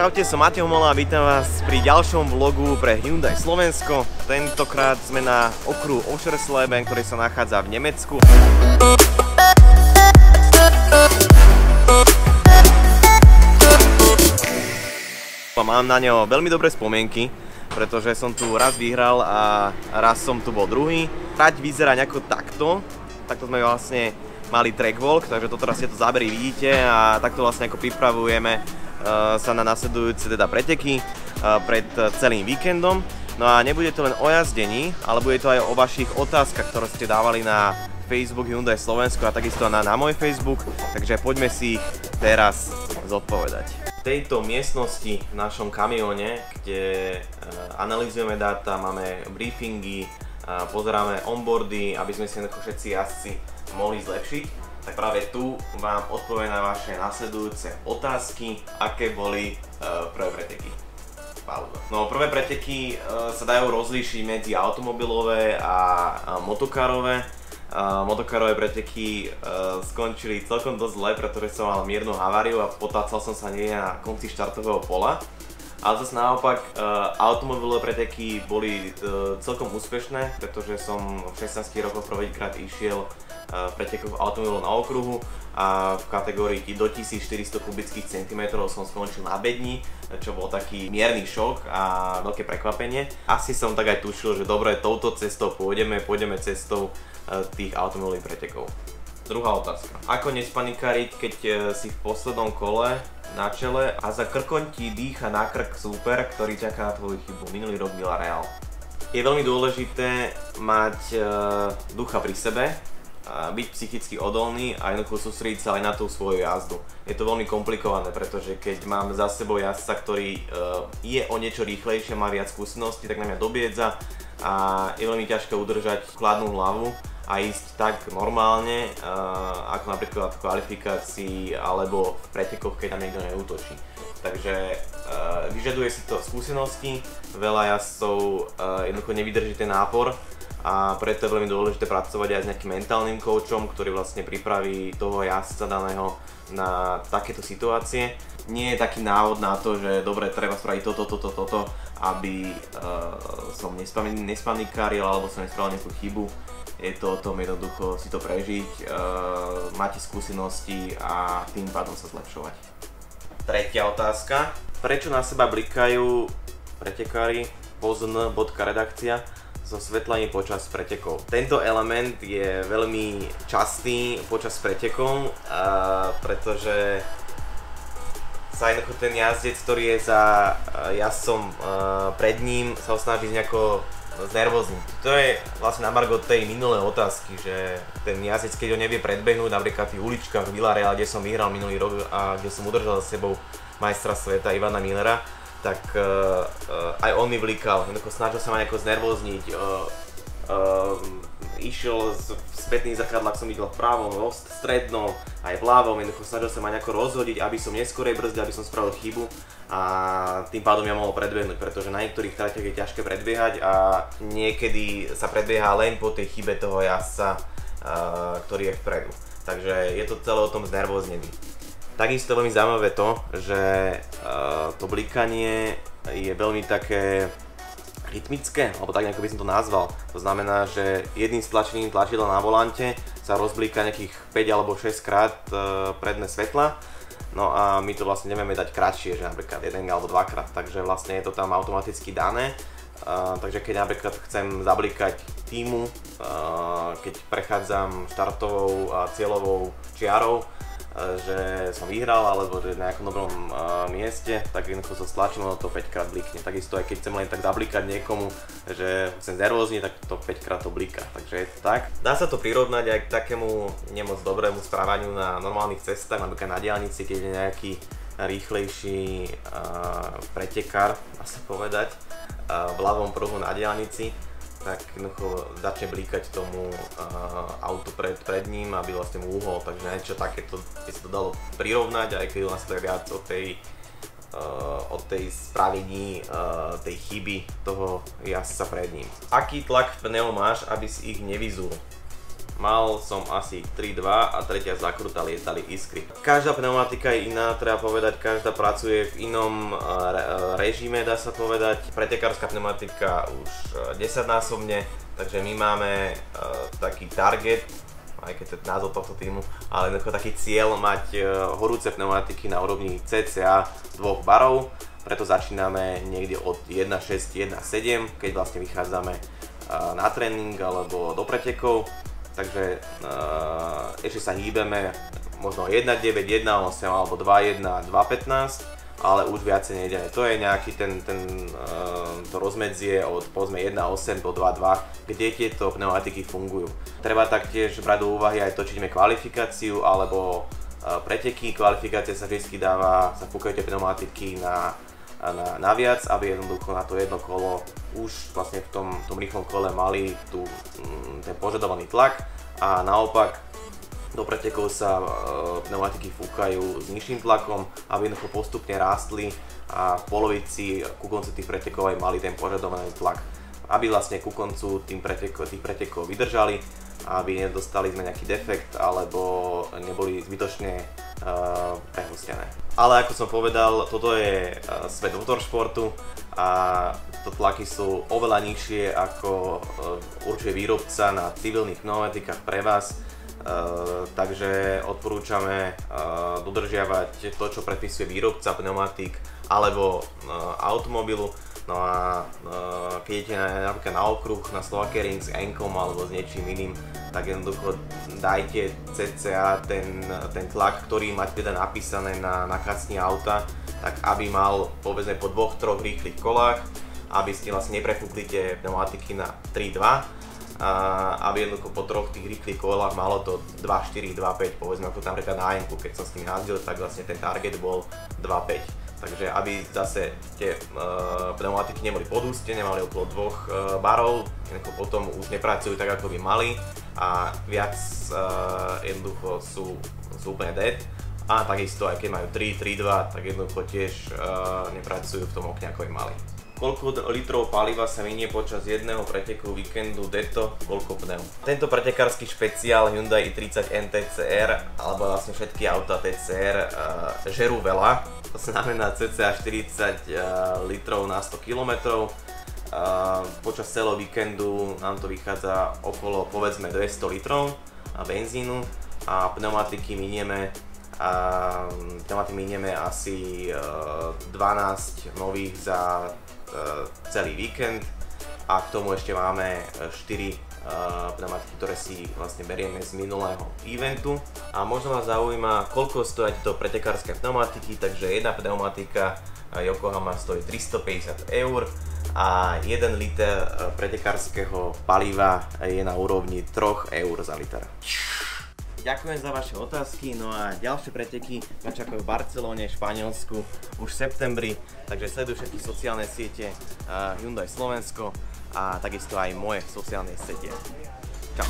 Čaute, som Matej Homola a vítam vás pri ďalšom vlogu pre Hyundai Slovensko. Tentokrát sme na okruhu Oschersleben, ktorý sa nachádza v Nemecku. Mám na ňo veľmi dobré spomienky, pretože som tu raz vyhral a raz som tu bol druhý. Trať vyzerá nejako takto, takto sme vlastne mali track takže toto teraz tieto zábery vidíte a takto vlastne ako pripravujeme sa na nasledujúce teda preteky eh, pred celým víkendom. No a nebude to len o jazdení, ale bude to aj o vašich otázkach, ktoré ste dávali na Facebook Hyundai Slovensko a takisto na, na môj Facebook, takže poďme si ich teraz zodpovedať. V tejto miestnosti v našom kamióne, kde e, analýzujeme dáta, máme briefingy, pozeráme onboardy, aby sme si všetci jazdci mohli zlepšiť, tak práve tu vám odpoviem na vaše nasledujúce otázky, aké boli uh, prvé preteky. No prvé preteky uh, sa dajú rozlíšiť medzi automobilové a, a motokarové. Uh, motokarové preteky uh, skončili celkom dosť zle, pretože som mal miernu haváriu a potácal som sa nie na konci štartového pola. Ale zase naopak uh, automobilové preteky boli uh, celkom úspešné, pretože som v 16 rokoch prvýkrát išiel v pretekoch automobilov na okruhu a v kategórii do 1400 kubických centimetrov som skončil na bedni, čo bol taký mierny šok a veľké prekvapenie. Asi som tak aj tušil, že dobre, touto cestou pôjdeme, pôjdeme cestou e, tých automobilových pretekov. Druhá otázka. Ako nespanikáriť, keď e, si v poslednom kole na čele a za krkom ti dýcha na krk super, ktorý čaká na tvoju chybu. Minulý rok Real. Je veľmi dôležité mať e, ducha pri sebe, byť psychicky odolný a jednoducho sústrediť sa aj na tú svoju jazdu. Je to veľmi komplikované, pretože keď mám za sebou jazdca, ktorý uh, je o niečo rýchlejšie, má viac skúseností, tak na mňa dobiedza a je veľmi ťažké udržať chladnú hlavu a ísť tak normálne, uh, ako napríklad v kvalifikácii alebo v pretekoch, keď tam niekto neútočí. Takže uh, vyžaduje si to skúsenosti, veľa jazdcov uh, jednoducho nevydrží ten nápor a preto je veľmi dôležité pracovať aj s nejakým mentálnym coachom, ktorý vlastne pripraví toho jazdca daného na takéto situácie. Nie je taký návod na to, že dobre, treba spraviť toto, toto, toto, aby uh, som nespanikáril alebo som nespravil nejakú chybu. Je to o tom jednoducho si to prežiť, uh, máte skúsenosti a tým pádom sa zlepšovať. Tretia otázka. Prečo na seba blikajú pretekári? Pozn, bodka redakcia so svetlami počas pretekov. Tento element je veľmi častý počas pretekov, pretože sa jednoducho ten jazdec, ktorý je za jazdcom pred ním, sa ho snaží nejako znervozniť. To je vlastne na margo tej minulé otázky, že ten jazdec, keď ho nevie predbehnúť, napríklad v tých uličkách Villarreal, kde som vyhral minulý rok a kde som udržal za sebou majstra sveta Ivana Millera, tak uh, uh, aj on mi vlikal, jednoducho snažil sa ma nejako znervozniť, uh, uh, išiel z spätných zrkadlách som videl pravom, v strednom, aj v ľavom, jednoducho snažil sa ma nejako rozhodiť, aby som neskorej brzdil, aby som spravil chybu a tým pádom ja mohol predbehnúť, pretože na niektorých tratiach je ťažké predbiehať a niekedy sa predbieha len po tej chybe toho jazdca, ktorý je vpredu. Takže je to celé o tom znervoznení. Takisto veľmi zaujímavé to, že to blikanie je veľmi také rytmické, alebo tak nejako by som to nazval. To znamená, že jedným stlačením tlačidla na volante sa rozblíka nejakých 5 alebo 6 krát uh, predné svetla. No a my to vlastne nevieme dať kratšie, že napríklad jeden alebo dvakrát, takže vlastne je to tam automaticky dané. Uh, takže keď napríklad chcem zablikať týmu, uh, keď prechádzam štartovou a cieľovou čiarou, že som vyhral alebo že na nejakom dobrom uh, mieste, tak jednoducho sa stlačím, ono to 5 krát blikne. Takisto aj keď chcem len tak zablikať niekomu, že chcem nervózny, tak to 5 krát to bliká. Takže je to tak. Dá sa to prirovnať aj k takému nemoc dobrému správaniu na normálnych cestách, napríklad na diálnici, keď je nejaký rýchlejší uh, pretekár, dá sa povedať, uh, v ľavom pruhu na diálnici, tak jednoducho začne blíkať tomu uh, autu pred, pred ním, aby vlastne mu uhol, takže niečo takéto by sa to dalo prirovnať, aj keď nás to je viac o tej, uh, o tej spravení uh, tej chyby toho jazdca pred ním. Aký tlak v pneu máš, aby si ich nevyzul? Mal som asi 3-2 a tretia zakruta lietali iskry. Každá pneumatika je iná, treba povedať, každá pracuje v inom eh, režime, dá sa povedať. Pretekárska pneumatika už 10 eh, takže my máme taký target, aj keď to je názov tohto týmu, ale jednoducho taký cieľ mať horúce pneumatiky na úrovni cca 2 barov, preto začíname niekde od 1.6, 1.7, keď vlastne vychádzame na tréning alebo do pretekov takže uh, ešte sa hýbeme možno 1.9, 1.8 alebo 2.1, 2.15 ale už viacej nejde. To je nejaký ten, ten uh, to rozmedzie od povedzme 1.8 do 2.2, kde tieto pneumatiky fungujú. Treba taktiež brať do úvahy aj to, či ideme kvalifikáciu alebo uh, preteky. Kvalifikácia sa vždy dáva, sa fúkajú tie pneumatiky na na, na viac, aby jednoducho na to jedno kolo už vlastne v tom, tom rýchlom kole mali tu, mm, ten požadovaný tlak a naopak do pretekov sa e, pneumatiky fúkajú s nižším tlakom, aby jednoducho postupne rástli a v polovici ku koncu tých pretekov aj mali ten požadovaný tlak aby vlastne ku koncu tým pretekov, tých pretekov vydržali, aby nedostali sme nejaký defekt alebo neboli zbytočne uh, prehustené. Ale ako som povedal, toto je uh, svet motoršportu a to tlaky sú oveľa nižšie ako uh, určuje výrobca na civilných pneumatikách pre vás. Uh, takže odporúčame dodržiavať to, čo predpisuje výrobca pneumatik alebo automobilu No a uh, keď idete na, napríklad na okruh, na Slovakia s Enkom alebo s niečím iným, tak jednoducho dajte cca ten, ten tlak, ktorý máte teda napísané na, na kacni auta, tak aby mal povedzme po dvoch, troch rýchlych kolách, aby ste vlastne neprefúkli tie pneumatiky na 3.2, a aby jednoducho po troch tých rýchlych kolách malo to 2.4, 2.5, povedzme ako tam napríklad na Enku, keď som s tým jazdil, tak vlastne ten target bol 2.5 Takže aby zase tie uh, pneumatiky neboli podústené, mali okolo dvoch uh, barov, jednoducho potom už nepracujú tak, ako by mali a viac uh, jednoducho sú, sú úplne dead. A takisto aj keď majú 3, 3, 2, tak jednoducho tiež uh, nepracujú v tom okne, ako by mali koľko litrov paliva sa minie počas jedného preteku víkendu Deto, koľko pneu. Tento pretekársky špeciál Hyundai i30 NTCR, alebo vlastne všetky auta TCR, uh, žerú veľa, to znamená cca 40 uh, litrov na 100 km. Uh, počas celého víkendu nám to vychádza okolo povedzme 200 litrov benzínu a pneumatiky minieme a pneumatiky minieme asi uh, 12 nových za Eh, celý víkend a k tomu ešte máme 4 eh, pneumatiky, ktoré si vlastne berieme z minulého eventu. A možno vás zaujíma, koľko stojí tieto pretekárske pneumatiky, takže jedna pneumatika Yokohama stojí 350 eur a 1 liter pretekárskeho paliva je na úrovni 3 eur za liter. Ďakujem za vaše otázky, no a ďalšie preteky ma čakajú v Barcelone, Španielsku už v septembri, takže sleduj všetky sociálne siete uh, Hyundai Slovensko a takisto aj moje sociálne siete. Čau.